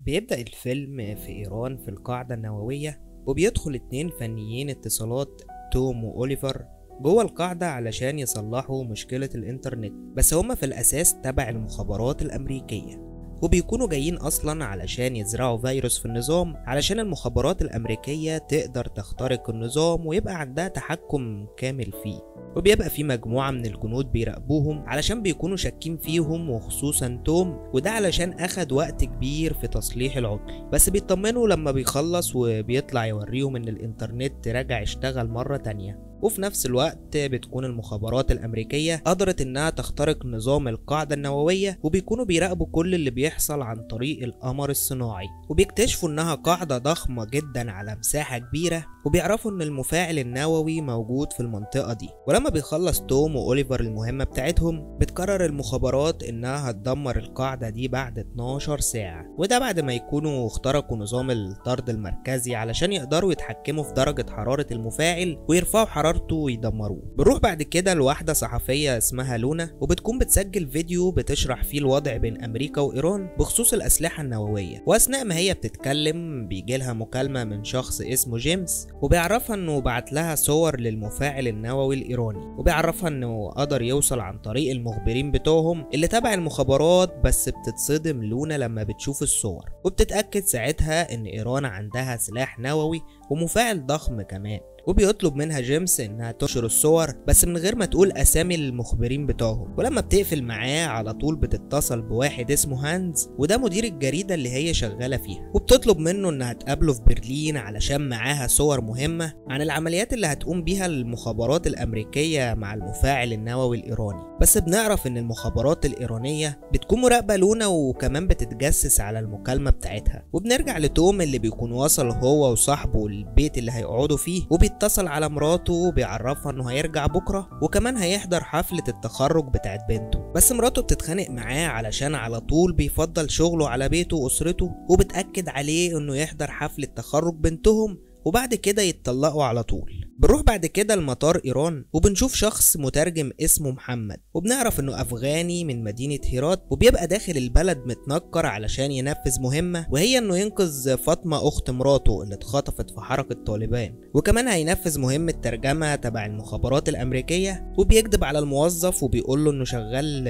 بيبدأ الفيلم في إيران في القاعدة النووية وبيدخل اتنين فنيين اتصالات توم وأوليفر جوه القاعدة علشان يصلحوا مشكلة الإنترنت بس هما في الأساس تبع المخابرات الأمريكية. وبيكونوا جايين أصلا علشان يزرعوا فيروس في النظام علشان المخابرات الأمريكية تقدر تخترق النظام ويبقى عندها تحكم كامل فيه. وبيبقى في مجموعة من الجنود بيراقبوهم علشان بيكونوا شاكين فيهم وخصوصا توم وده علشان أخد وقت كبير في تصليح العطل. بس بيطمنوا لما بيخلص وبيطلع يوريهم إن الإنترنت رجع يشتغل مرة تانية. وفي نفس الوقت بتكون المخابرات الأمريكية قدرت إنها تخترق نظام القاعدة النووية وبيكونوا بيراقبوا كل اللي بيحصل عن طريق القمر الصناعي. وبيكتشفوا إنها قاعدة ضخمة جدا على مساحة كبيرة وبيعرفوا إن المفاعل النووي موجود في المنطقة دي. ولما بيخلص توم وأوليفر المهمة بتاعتهم بتقرر المخابرات إنها هتدمر القاعدة دي بعد 12 ساعة. وده بعد ما يكونوا اخترقوا نظام الطرد المركزي علشان يقدروا يتحكموا في درجة حرارة المفاعل ويرفعوا حرارة حرارته ويدمروه بنروح بعد كده لواحدة صحفية اسمها لونا وبتكون بتسجل فيديو بتشرح فيه الوضع بين أمريكا وإيران بخصوص الأسلحة النووية. وأثناء ما هي بتتكلم بيجيلها مكالمة من شخص اسمه جيمس وبيعرفها إنه بعت لها صور للمفاعل النووي الإيراني وبيعرفها إنه قدر يوصل عن طريق المخبرين بتوعهم اللي تبع المخابرات بس بتتصدم لونا لما بتشوف الصور. وبتتأكد ساعتها إن إيران عندها سلاح نووي ومفاعل ضخم كمان. وبيطلب منها جيمس إنها تنشر الصور بس من غير ما تقول أسامي المخبرين بتوعهم. ولما بتقفل معاه على طول بتتصل بواحد اسمه هانز وده مدير الجريدة اللي هي شغالة فيها. وبتطلب منه إنها تقابله في برلين علشان معاها صور مهمة عن العمليات اللي هتقوم بيها المخابرات الأمريكية مع المفاعل النووي الإيراني. بس بنعرف إن المخابرات الإيرانية بتكون مراقبة لونا وكمان بتتجسس على المكالمة بتاعتها. وبنرجع لتوم اللي بيكون وصل هو وصاحبه البيت اللي هيقعدوا فيه وبيتصل على مراته وبيعرفها إنه هيرجع بكرة وكمان هيحضر حفلة التخرج بتاعت بنته. بس مراته بتتخانق معاه علشان على طول بيفضل شغله على بيته وأسرته وبتأكد عليه إنه يحضر حفلة تخرج بنتهم وبعد كده يتطلقوا على طول. بنروح بعد كده لمطار إيران وبنشوف شخص مترجم اسمه محمد وبنعرف إنه أفغاني من مدينة هيرات وبيبقى داخل البلد متنكر علشان ينفذ مهمة وهي إنه ينقذ فاطمة أخت مراته اللي اتخطفت في حركة طالبان. وكمان هينفذ مهمة ترجمة تبع المخابرات الأمريكية وبيكذب على الموظف وبيقول له إنه شغال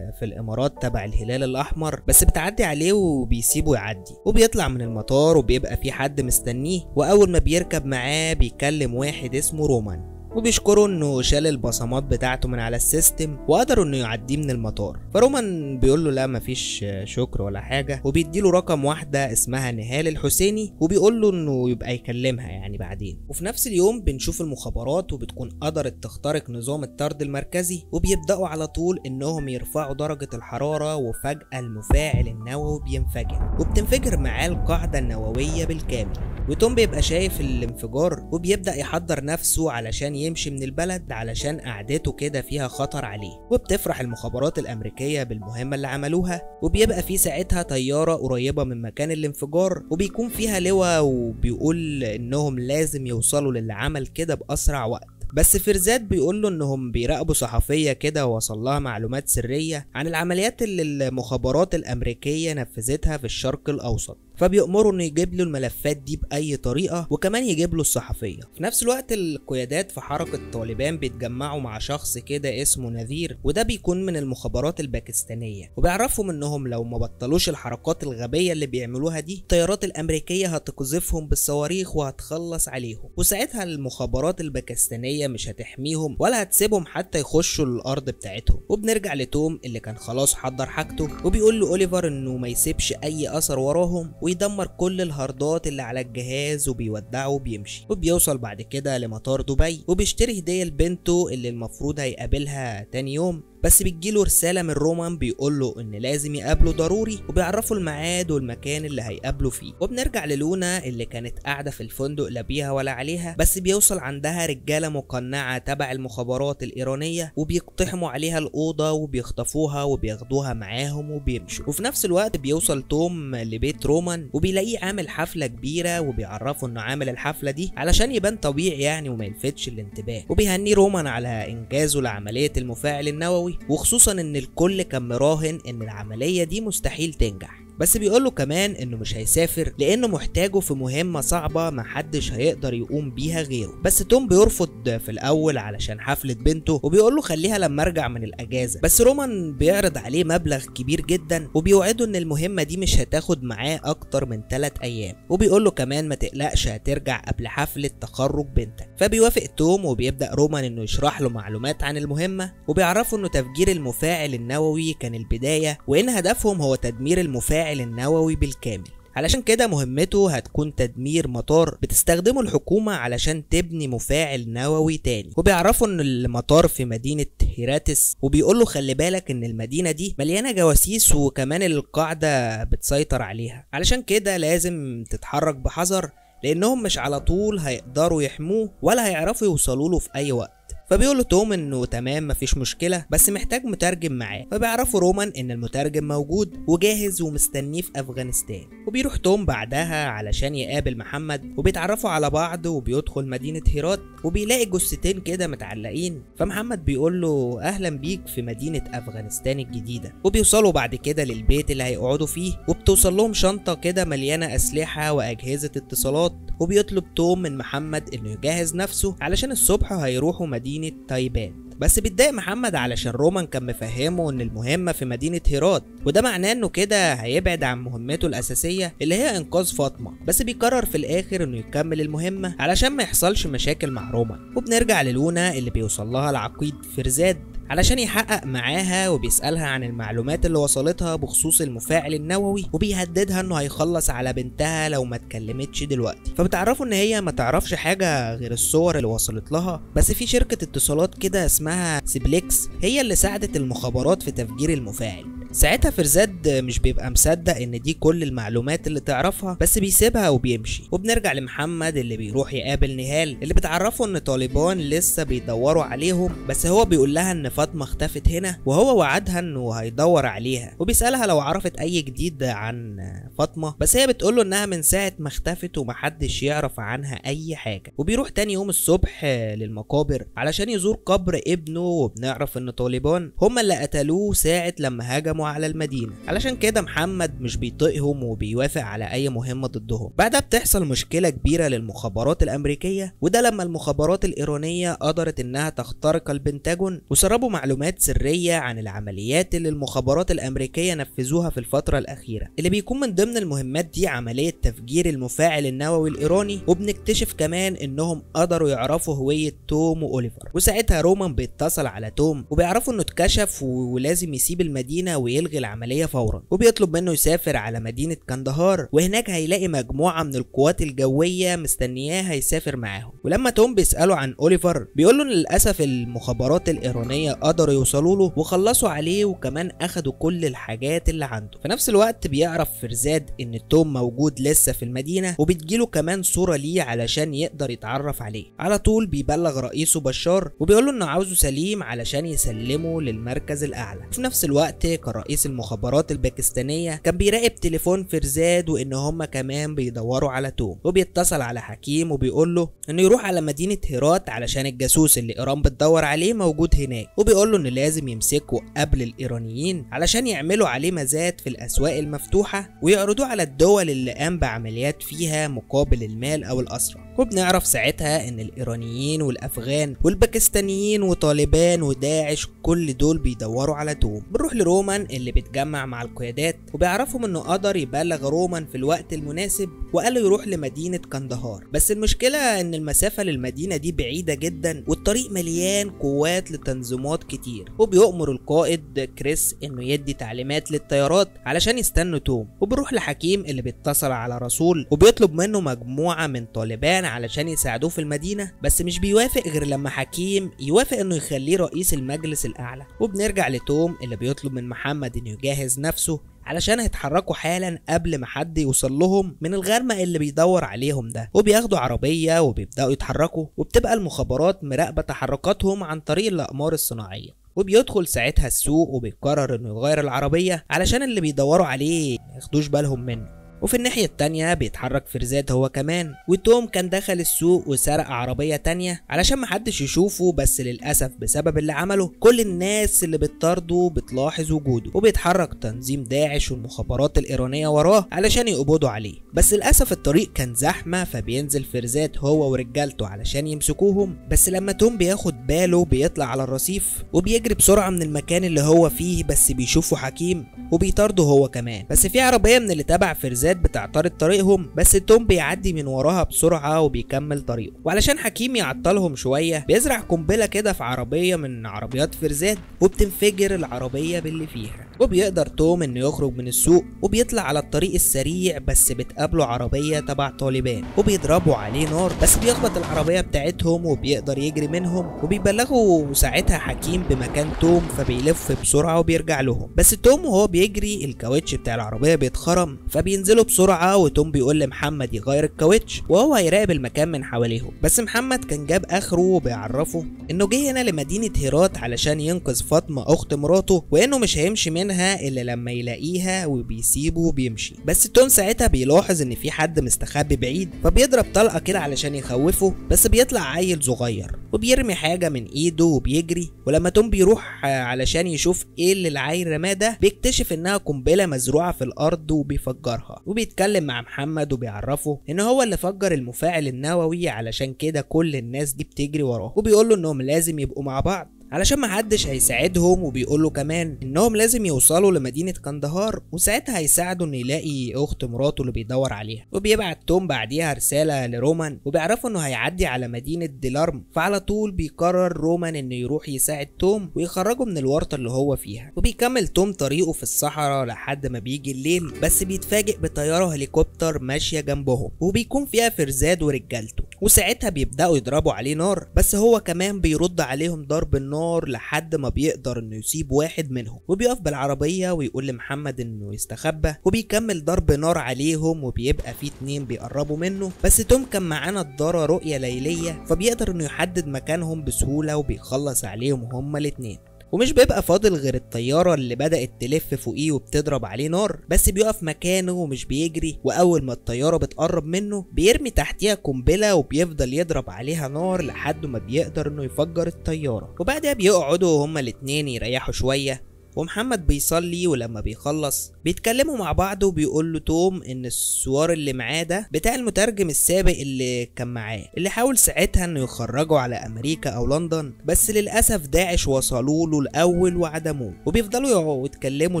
في الإمارات تبع الهلال الأحمر بس بتعدي عليه وبيسيبه يعدي. وبيطلع من المطار وبيبقى في حد مستنيه وأول ما بيركب معاه بيكلم واحد اسمه رومان وبيشكروا انه شال البصمات بتاعته من على ال system وقدروا انه يعديه من المطار. فرومان بيقول له لا مفيش شكر ولا حاجة وبيديله رقم واحدة اسمها نهال الحسيني وبيقول له انه يبقى يكلمها يعني بعدين. وفي نفس اليوم بنشوف المخابرات وبتكون قدرت تخترق نظام الطرد المركزي وبيبدأوا على طول انهم يرفعوا درجة الحرارة وفجأة المفاعل النووي بينفجر. وبتنفجر معاه القاعدة النووية بالكامل. وتوم بيبقى شايف الانفجار وبيبدأ يحضر نفسه علشان يمشي من البلد علشان قعدته كده فيها خطر عليه وبتفرح المخابرات الأمريكية بالمهمة اللي عملوها وبيبقى في ساعتها طيارة قريبة من مكان الانفجار وبيكون فيها لواء وبيقول إنهم لازم يوصلوا للي عمل كده بأسرع وقت. بس فرزاد بيقول له إنهم بيراقبوا صحفية كده ووصل لها معلومات سرية عن العمليات اللي المخابرات الأمريكية نفذتها في الشرق الأوسط. فبيأمروا إنه يجيب له الملفات دي بأي طريقة وكمان يجيب له الصحفية. في نفس الوقت القيادات في حركة طالبان بيتجمعوا مع شخص كده اسمه نذير وده بيكون من المخابرات الباكستانية. وبيعرفهم إنهم لو ما بطلوش الحركات الغبية اللي بيعملوها دي الطيارات الأمريكية هتقذفهم بالصواريخ وهتخلص عليهم. وساعتها المخابرات الباكستانية مش هتحميهم ولا هتسيبهم حتى يخشوا الأرض بتاعتهم. وبنرجع لتوم اللي كان خلاص حضر حاجته وبيقول لأوليفر إنه ما يسيبش أي أثر وراهم ويدمر كل الهاردات اللي على الجهاز وبيودعه وبيمشي وبيوصل بعد كده لمطار دبي وبيشتري هدية لبنته اللي المفروض هيقابلها تاني يوم. بس بتجيله رسالة من رومان بيقول له إن لازم يقابله ضروري وبيعرفوا الميعاد والمكان اللي هيقابله فيه. وبنرجع للونا اللي كانت قاعدة في الفندق لا بيها ولا عليها بس بيوصل عندها رجالة مقنعة تبع المخابرات الإيرانية وبيقتحموا عليها الأوضة وبيخطفوها وبياخدوها معاهم وبيمشوا. وفي نفس الوقت بيوصل توم لبيت رومان وبيلاقيه عامل حفلة كبيرة وبيعرفوا إنه عامل الحفلة دي علشان يبان طبيعي يعني وما يلفتش الانتباه. وبيهنيه رومان على إنجازه لعملية المفاعل النووي. وخصوصا إن الكل كان مراهن إن العملية دي مستحيل تنجح. بس بيقوله كمان إنه مش هيسافر لأنه محتاجه في مهمة صعبة محدش هيقدر يقوم بيها غيره. بس توم بيرفض في الأول علشان حفلة بنته وبيقول له خليها لما أرجع من الأجازة. بس رومان بيعرض عليه مبلغ كبير جدا وبيوعده إن المهمة دي مش هتاخد معاه أكتر من 3 أيام. وبيقول له كمان ما تقلقش هترجع قبل حفلة تخرج بنتك. فبيوافق توم وبيبدأ رومان إنه يشرح له معلومات عن المهمة وبيعرفوا إنه تفجير المفاعل النووي كان البداية وإن هدفهم هو تدمير المفاعل النووي بالكامل. علشان كده مهمته هتكون تدمير مطار بتستخدمه الحكومة علشان تبني مفاعل نووي تاني. وبيعرفوا إن المطار في مدينة هيراتس وبيقولوا خلي بالك إن المدينة دي مليانة جواسيس وكمان القاعدة بتسيطر عليها. علشان كده لازم تتحرك بحذر لأنهم مش على طول هيقدروا يحموه ولا هيعرفوا يوصلوا له في أي وقت. فبيقول له توم إنه تمام مفيش مشكلة بس محتاج مترجم معاه. فبيعرفوا رومان إن المترجم موجود وجاهز ومستنيه في أفغانستان. وبيروح توم بعدها علشان يقابل محمد. وبيتعرفوا على بعض وبيدخل مدينة هيرات. وبيلاقي جثتين كده متعلقين. فمحمد بيقول له أهلا بيك في مدينة أفغانستان الجديدة. وبيوصلوا بعد كده للبيت اللي هيقعدوا فيه. وبتوصل لهم شنطة كده مليانة أسلحة وأجهزة اتصالات. وبيطلب توم من محمد إنه يجهز نفسه علشان الصبح هيروحوا مدينة تايبان. بس بيتضايق محمد علشان رومان كان مفهمه إن المهمة في مدينة هيرات وده معناه إنه كده هيبعد عن مهمته الأساسية اللي هي إنقاذ فاطمة. بس بيقرر في الآخر إنه يكمل المهمة علشان ما يحصلش مشاكل مع رومان. وبنرجع للونا اللي بيوصل لها العقيد فرزاد. علشان يحقق معاها وبيسألها عن المعلومات اللي وصلتها بخصوص المفاعل النووي وبيهددها إنه هيخلص على بنتها لو ما اتكلمتش دلوقتي. فبتعرفوا إن هي ما تعرفش حاجة غير الصور اللي وصلت لها. بس في شركة اتصالات كده اسمها سيبليكس هي اللي ساعدت المخابرات في تفجير المفاعل. ساعتها فرزاد مش بيبقى مصدق إن دي كل المعلومات اللي تعرفها بس بيسيبها وبيمشي. وبنرجع لمحمد اللي بيروح يقابل نهال اللي بتعرفه إن طالبان لسه بيدوروا عليهم بس هو بيقول لها إن فاطمة اختفت هنا وهو وعدها إنه هيدور عليها. وبيسألها لو عرفت أي جديد عن فاطمة بس هي بتقول له إنها من ساعة ما اختفت ومحدش يعرف عنها أي حاجة. وبيروح تاني يوم الصبح للمقابر علشان يزور قبر ابنه وبنعرف إن طالبان هم اللي قتلوه ساعة لما هاجموا على المدينة. علشان كده محمد مش بيطيقهم وبيوافق على أي مهمة ضدهم. بعدها بتحصل مشكلة كبيرة للمخابرات الأمريكية وده لما المخابرات الإيرانية قدرت إنها تخترق البنتاجون وسربوا معلومات سرية عن العمليات اللي المخابرات الأمريكية نفذوها في الفترة الأخيرة. اللي بيكون من ضمن المهمات دي عملية تفجير المفاعل النووي الإيراني وبنكتشف كمان إنهم قدروا يعرفوا هوية توم وأوليفر. وساعتها رومان بيتصل على توم وبيعرفوا إنه اتكشف ولازم يسيب المدينة ويلغي العملية فورا وبيطلب منه يسافر على مدينة كندهار وهناك هيلاقي مجموعة من القوات الجوية مستنياه هيسافر معاهم. ولما توم بيسأله عن أوليفر بيقول له إن للأسف المخابرات الإيرانية قدروا يوصلوا له وخلصوا عليه وكمان أخدوا كل الحاجات اللي عنده. في نفس الوقت بيعرف فرزاد إن توم موجود لسه في المدينة وبتجيله كمان صورة ليه علشان يقدر يتعرف عليه. على طول بيبلغ رئيسه بشار وبيقول له إنه عاوزه سليم علشان يسلمه للمركز الأعلى. في نفس الوقت كان رئيس المخابرات الباكستانية كان بيراقب تليفون فرزاد وإن هما كمان بيدوروا على توم وبيتصل على حكيم وبيقول له إنه يروح على مدينة هيرات علشان الجاسوس اللي إيران بتدور عليه موجود هناك وبيقول له ان لازم يمسكوا قبل الإيرانيين علشان يعملوا عليه مزاد في الأسواق المفتوحة ويعرضوه على الدول اللي قام بعمليات فيها مقابل المال أو الاسرى وبنعرف ساعتها إن الإيرانيين والأفغان والباكستانيين وطالبان وداعش كل دول بيدوروا على توم. بنروح لرومان اللي بيتجمع مع القيادات وبيعرفهم إنه قدر يبلغ رومان في الوقت المناسب وقال يروح لمدينة كندهار. بس المشكلة إن المسافة للمدينة دي بعيدة جدا والطريق مليان قوات لتنظيمات كتير. وبيؤمر القائد كريس إنه يدي تعليمات للطيارات علشان يستنوا توم. وبيروح لحكيم اللي بيتصل على رسول وبيطلب منه مجموعة من طالبان علشان يساعدوه في المدينة. بس مش بيوافق غير لما حكيم يوافق إنه يخليه رئيس المجلس الأعلى. وبنرجع لتوم اللي بيطلب من محمد إنه يجهز نفسه علشان هيتحركوا حالا قبل ما حد يوصل لهم من الغرمة اللي بيدور عليهم ده. وبياخدوا عربية وبيبدأوا يتحركوا وبتبقى المخابرات مراقبة تحركاتهم عن طريق الأقمار الصناعية. وبيدخل ساعتها السوق وبيقرر إنه يغير العربية علشان اللي بيدوروا عليه ياخدوش بالهم منه. وفي الناحية التانية بيتحرك فرزاد هو كمان. وتوم كان دخل السوق وسرق عربية تانية علشان محدش يشوفه بس للأسف بسبب اللي عمله. كل الناس اللي بتطارده بتلاحظ وجوده وبيتحرك تنظيم داعش والمخابرات الإيرانية وراه علشان يقبضوا عليه. بس للأسف الطريق كان زحمة فبينزل فرزاد هو ورجالته علشان يمسكوهم. بس لما توم بياخد باله بيطلع على الرصيف وبيجري بسرعة من المكان اللي هو فيه بس بيشوفه حكيم وبيطارده هو كمان. بس في عربية من اللي تبع فرزاد بتعترض طريقهم بس توم بيعدي من وراها بسرعة وبيكمل طريقه. وعلشان حكيم يعطلهم شوية بيزرع قنبلة كده في عربية من عربيات فرزاد وبتنفجر العربية باللي فيها. وبيقدر توم إنه يخرج من السوق وبيطلع على الطريق السريع بس بتقابله عربية تبع طالبان. وبيضربوا عليه نار بس بيخبط العربية بتاعتهم وبيقدر يجري منهم. وبيبلغوا ساعتها حكيم بمكان توم فبيلف بسرعة وبيرجع لهم. بس توم وهو بيجري الكاوتش بتاع العربية بيتخرم فبينزلوا بسرعة وتوم بيقول لمحمد يغير الكاوتش وهو هيراقب المكان من حواليهم بس محمد كان جاب آخره وبيعرفه إنه جه هنا لمدينة هيرات علشان ينقذ فاطمة أخت مراته وإنه مش هيمشي منها إلا لما يلاقيها وبيسيبه وبيمشي. بس توم ساعتها بيلاحظ إن في حد مستخبي بعيد فبيضرب طلقة كده علشان يخوفه بس بيطلع عيل صغير وبيرمي حاجة من إيده وبيجري. ولما توم بيروح علشان يشوف إيه اللي العيل رماه ده بيكتشف إنها قنبلة مزروعة في الأرض وبيفجرها. وبيتكلم مع محمد وبيعرفه إن هو اللي فجر المفاعل النووي علشان كده كل الناس دي بتجري وراه وبيقول له إنهم لازم يبقوا مع بعض. علشان محدش هيساعدهم وبيقول له كمان إنهم لازم يوصلوا لمدينة كندهار وساعتها هيساعده انه يلاقي أخت مراته اللي بيدور عليها. وبيبعت توم بعديها رسالة لرومان وبيعرفوا إنه هيعدي على مدينة ديلارم فعلى طول بيقرر رومان انه يروح يساعد توم ويخرجه من الورطة اللي هو فيها. وبيكمل توم طريقه في الصحراء لحد ما بيجي الليل بس بيتفاجئ بطيارة هليكوبتر ماشية جنبهم وبيكون فيها فرزاد ورجالته. وساعتها بيبدأوا يضربوا عليه نار بس هو كمان بيرد عليهم ضرب النار لحد ما بيقدر إنه يسيب واحد منهم. وبيقف بالعربية ويقول لمحمد إنه يستخبى وبيكمل ضرب نار عليهم وبيبقى في اتنين بيقربوا منه. بس توم كان معاه نضارة رؤية ليلية فبيقدر إنه يحدد مكانهم بسهولة وبيخلص عليهم هما الاتنين. ومش بيبقى فاضل غير الطيارة اللي بدأت تلف فوقيه وبتضرب عليه نار بس بيقف مكانه ومش بيجري وأول ما الطيارة بتقرب منه بيرمي تحتيها قنبلة وبيفضل يضرب عليها نار لحد ما بيقدر إنه يفجر الطيارة. وبعدها بيقعدوا هما الاتنين يريحوا شوية ومحمد بيصلي ولما بيخلص بيتكلموا مع بعض وبيقول له توم إن السوار اللي معاه ده بتاع المترجم السابق اللي كان معاه اللي حاول ساعتها إنه يخرجه على أمريكا أو لندن بس للأسف داعش وصلوا له الأول وعدموه وبيفضلوا يتكلموا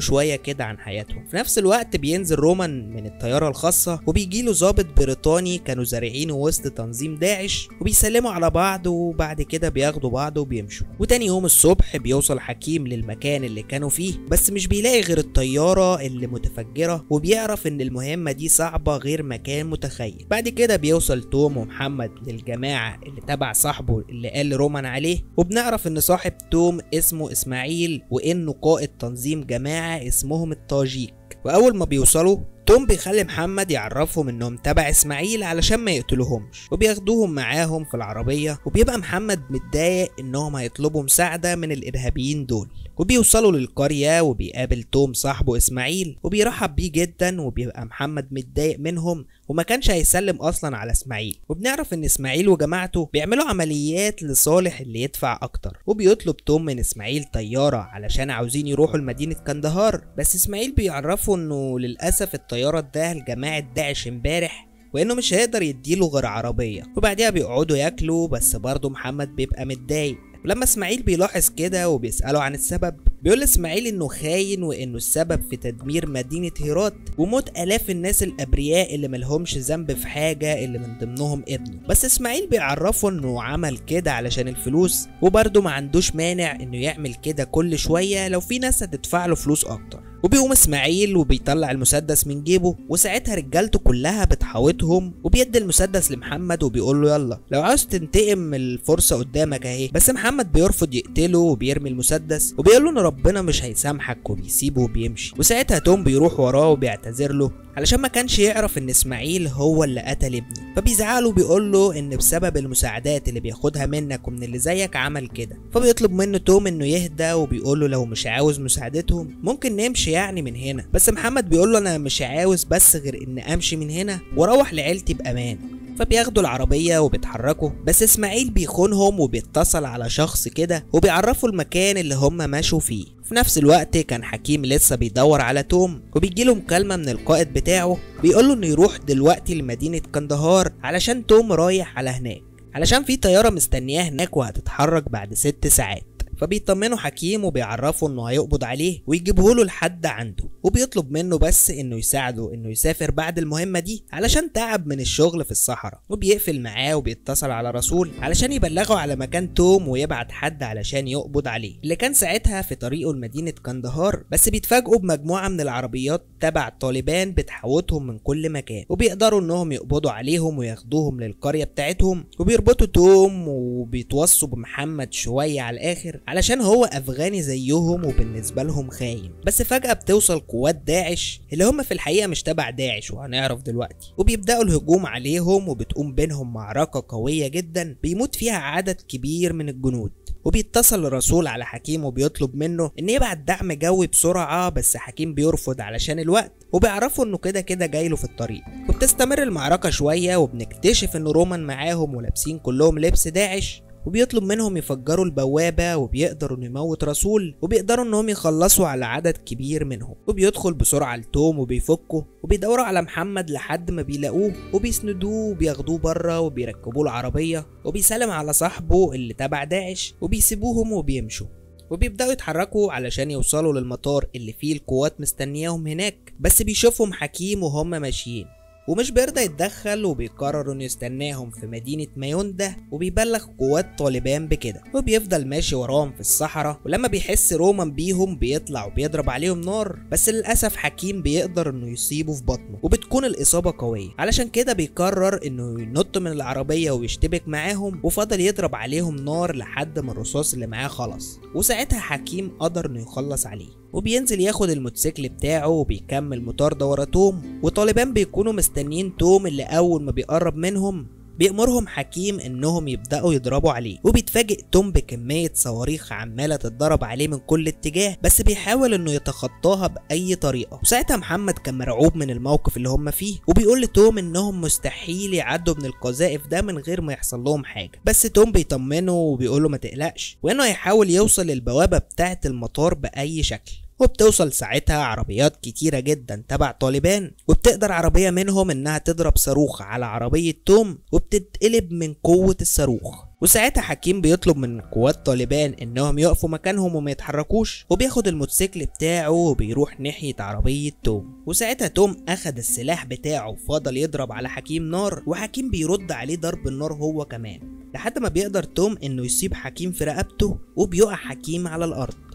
شوية كده عن حياتهم. في نفس الوقت بينزل رومان من الطيارة الخاصة وبيجي له ضابط بريطاني كانوا زارعينه وسط تنظيم داعش وبيسلموا على بعض وبعد كده بياخدوا بعض وبيمشوا. وتاني يوم الصبح بيوصل حكيم للمكان اللي كان كانوا فيه بس مش بيلاقي غير الطيارة اللي متفجرة وبيعرف إن المهمة دي صعبة غير ما كان متخيل. بعد كده بيوصل توم ومحمد للجماعة اللي تبع صاحبه اللي قال رومان عليه وبنعرف إن صاحب توم اسمه إسماعيل وإنه قائد تنظيم جماعة اسمهم الطاجيك. وأول ما بيوصلوا توم بيخلي محمد يعرفهم إنهم تبع إسماعيل علشان ما يقتلوهمش وبياخدوهم معاهم في العربية وبيبقى محمد متضايق انهم هيطلبوا مساعدة من الإرهابيين دول. وبيوصلوا للقرية وبيقابل توم صاحبه إسماعيل وبيرحب بيه جدا وبيبقى محمد متضايق منهم وما كانش هيسلم أصلا على إسماعيل. وبنعرف إن إسماعيل وجماعته بيعملوا عمليات لصالح اللي يدفع أكتر. وبيطلب توم من إسماعيل طيارة علشان عاوزين يروحوا لمدينة كندهار. بس إسماعيل بيعرفه إنه للأسف الطيارة اداها لجماعة داعش امبارح وإنه مش هيقدر يديله غير عربية. وبعدها بيقعدوا ياكلوا بس برضه محمد بيبقى متضايق. ولما اسماعيل بيلاحظ كده وبيسأله عن السبب بيقول لإسماعيل إنه خاين وإنه السبب في تدمير مدينة هيرات وموت آلاف الناس الأبرياء اللي ملهمش ذنب في حاجة اللي من ضمنهم ابنه. بس إسماعيل بيعرفه إنه عمل كده علشان الفلوس وبرضه ما عندوش مانع إنه يعمل كده كل شوية لو في ناس هتدفع له فلوس أكتر. وبيقوم إسماعيل وبيطلع المسدس من جيبه وساعتها رجالته كلها بتحاوطهم وبيدي المسدس لمحمد وبيقول له يلا. لو عاوز تنتقم الفرصة قدامك أهي. بس محمد بيرفض يقتله وبيرمي المسدس وبيقول له إن ربنا مش هيسامحك وبيسيبه وبيمشي. وساعتها توم بيروح وراه وبيعتذر له علشان ما كانش يعرف إن إسماعيل هو اللي قتل ابنه. فبيزعله وبيقول له إن بسبب المساعدات اللي بياخدها منك ومن اللي زيك عمل كده. فبيطلب منه توم إنه يهدى وبيقول له لو مش عاوز مساعدتهم ممكن نمشي يعني من هنا. بس محمد بيقول له أنا مش عاوز بس غير إن أمشي من هنا وأروح لعيلتي بأمان. فبياخدوا العربية وبيتحركوا. بس إسماعيل بيخونهم وبيتصل على شخص كده وبيعرفوا المكان اللي هم ماشوا فيه. في نفس الوقت كان حكيم لسه بيدور على توم وبيجيله مكالمة من القائد بتاعه بيقوله إنه يروح دلوقتي لمدينة كندهار علشان توم رايح على هناك. علشان في طيارة مستنياه هناك وهتتحرك بعد ست ساعات. فبيطمنوا حكيم وبيعرفوا إنه هيقبض عليه ويجيبه له لحد عنده. وبيطلب منه بس إنه يساعده إنه يسافر بعد المهمة دي علشان تعب من الشغل في الصحراء. وبيقفل معاه وبيتصل على رسول علشان يبلغه على مكان توم ويبعت حد علشان يقبض عليه اللي كان ساعتها في طريقه لمدينة كندهار. بس بيتفاجئوا بمجموعة من العربيات تبع طالبان بتحوطهم من كل مكان وبيقدروا إنهم يقبضوا عليهم وياخدوهم للقرية بتاعتهم. وبيربطوا توم وبيتوصوا بمحمد شوية على الآخر علشان هو أفغاني زيهم وبالنسبة لهم خاين. بس فجأة بتوصل قوات داعش اللي هم في الحقيقة مش تبع داعش وهنعرف دلوقتي. وبيبدأوا الهجوم عليهم وبتقوم بينهم معركة قوية جدا بيموت فيها عدد كبير من الجنود. وبيتصل الرسول على حكيم وبيطلب منه إن يبعت دعم جوي بسرعة بس حكيم بيرفض علشان الوقت. وبيعرفوا إنه كده كده جايله في الطريق. وبتستمر المعركة شوية وبنكتشف إن رومان معاهم ولابسين كلهم لبس داعش. وبيطلب منهم يفجروا البوابة وبيقدروا إنه يموت رسول وبيقدروا إنهم يخلصوا على عدد كبير منهم. وبيدخل بسرعة لتوم وبيفكه وبيدوروا على محمد لحد ما بيلاقوه وبيسندوه وبياخدوه بره وبيركبوه العربية وبيسلم على صاحبه اللي تبع داعش وبيسيبوهم وبيمشوا. وبيبدأوا يتحركوا علشان يوصلوا للمطار اللي فيه القوات مستنياهم هناك. بس بيشوفهم حكيم وهم ماشيين. ومش بيرضى يتدخل وبيقرر إنه يستناهم في مدينة مايوندا وبيبلغ قوات طالبان بكده. وبيفضل ماشي وراهم في الصحراء ولما بيحس رومان بيهم بيطلع وبيضرب عليهم نار. بس للأسف حكيم بيقدر إنه يصيبه في بطنه وبتكون الإصابة قوية. علشان كده بيقرر إنه ينط من العربية ويشتبك معاهم وفضل يضرب عليهم نار لحد ما الرصاص اللي معاه خلص. وساعتها حكيم قدر إنه يخلص عليه. وبينزل ياخد الموتوسيكل بتاعه وبيكمل مطاردة ورا توم وطالبان بيكونوا مستنيين توم اللي أول ما بيقرب منهم بيأمرهم حكيم إنهم يبدأوا يضربوا عليه وبيتفاجئ توم بكمية صواريخ عمالة تتضرب عليه من كل اتجاه بس بيحاول إنه يتخطاها بأي طريقة. وساعتها محمد كان مرعوب من الموقف اللي هم فيه وبيقول لتوم إنهم مستحيل يعدوا من القذائف ده من غير ما يحصل لهم حاجة. بس توم بيطمنه وبيقوله ما تقلقش وإنه هيحاول يوصل للبوابة بتاعة المطار بأي شكل. وبتوصل ساعتها عربيات كتيرة جدا تبع طالبان وبتقدر عربية منهم إنها تضرب صاروخ على عربية توم وبتتقلب من قوة الصاروخ. وساعتها حكيم بيطلب من قوات طالبان إنهم يقفوا مكانهم وما يتحركوش وبياخد الموتوسيكل بتاعه وبيروح ناحية عربية توم. وساعتها توم أخد السلاح بتاعه وفضل يضرب على حكيم نار وحكيم بيرد عليه ضرب النار هو كمان. لحد ما بيقدر توم إنه يصيب حكيم في رقبته وبيقع حكيم على الأرض.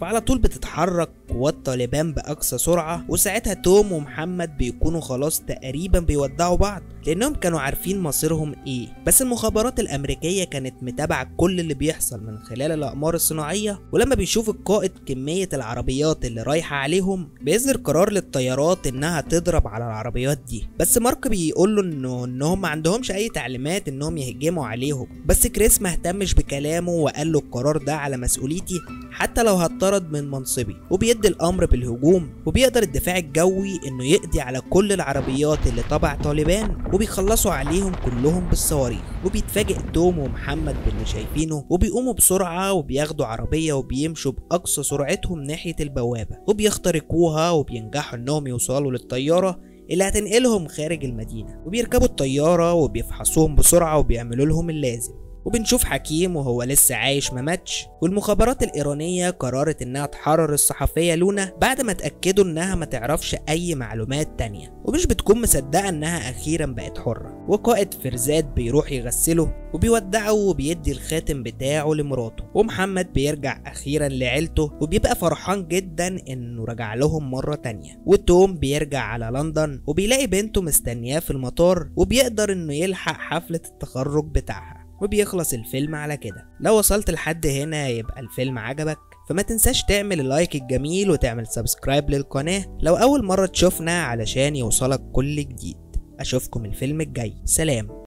فعلى طول بتتحرك قوات طالبان بأقصى سرعة وساعتها توم ومحمد بيكونوا خلاص تقريبا بيودعوا بعض لأنهم كانوا عارفين مصيرهم إيه. بس المخابرات الأمريكية كانت متابعة كل اللي بيحصل من خلال الأقمار الصناعية ولما بيشوف القائد كمية العربيات اللي رايحة عليهم بيصدر قرار للطيارات إنها تضرب على العربيات دي. بس مارك بيقول له إنه إنهم ما عندهمش أي تعليمات إنهم يهجموا عليهم. بس كريس ما اهتمش بكلامه وقال له القرار ده على مسؤوليتي حتى لو هطرد من منصبي وبيدي الأمر بالهجوم وبيقدر الدفاع الجوي إنه يقضي على كل العربيات اللي تبع طالبان وبيخلصوا عليهم كلهم بالصواريخ وبيتفاجئ توم ومحمد باللي شايفينه وبيقوموا بسرعة وبياخدوا عربية وبيمشوا بأقصى سرعتهم ناحية البوابة وبيخترقوها وبينجحوا إنهم يوصلوا للطيارة اللي هتنقلهم خارج المدينة وبيركبوا الطيارة وبيفحصوهم بسرعة وبيعملوا لهم اللازم. وبنشوف حكيم وهو لسه عايش ما ماتش. والمخابرات الإيرانية قررت إنها تحرر الصحفية لونا بعد ما اتأكدوا إنها ما تعرفش أي معلومات تانية. ومش بتكون مصدقة إنها أخيرا بقت حرة. وقائد فرزاد بيروح يغسله وبيودعه وبيدي الخاتم بتاعه لمراته. ومحمد بيرجع أخيرا لعيلته وبيبقى فرحان جدا إنه رجع لهم مرة تانية. وتوم بيرجع على لندن وبيلاقي بنته مستنياه في المطار وبيقدر إنه يلحق حفلة التخرج بتاعها. وبيخلص الفيلم على كده. لو وصلت لحد هنا يبقى الفيلم عجبك فما تنساش تعمل ال like الجميل وتعمل subscribe للقناة لو أول مرة تشوفنا علشان يوصلك كل جديد. أشوفكم الفيلم الجاي. سلام.